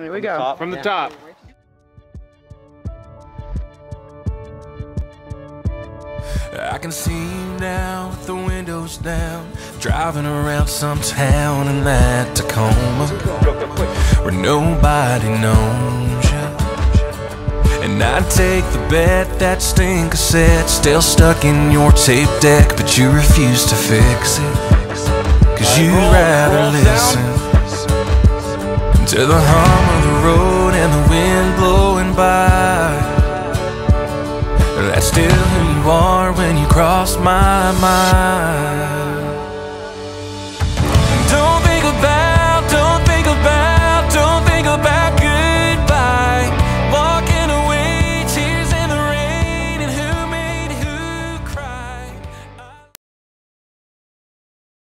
Here we go. From the top. I can see you now with the windows down, driving around some town in that Tacoma where nobody knows you. And I'd take the bet that sting cassette still stuck in your tape deck, but you refuse to fix it. Cause you'd rather listen to the hum of the road and the wind blowing by. That's still who you are when you cross my mind.